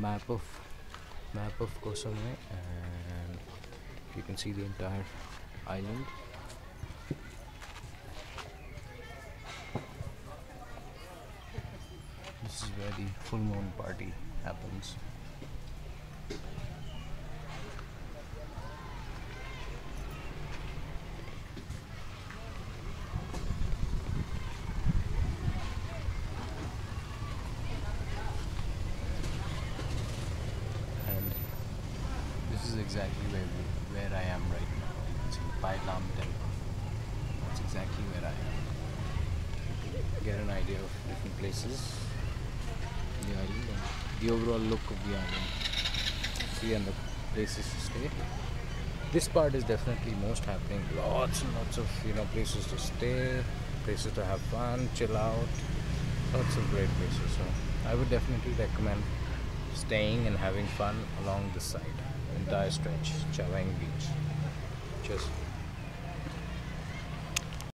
map of map of Koh Samui and you can see the entire island. This is where the full moon party happens and this is exactly where we, where I am right now. It's in Plai Laem Temple. That's exactly where I am. Get an idea of different places the island and the overall look of the island. See and the places to stay. This part is definitely most happening. Lots and lots of you know places to stay, places to have fun, chill out. Lots of great places. So I would definitely recommend staying and having fun along the side, entire stretch, Chaweng Beach. Cheers.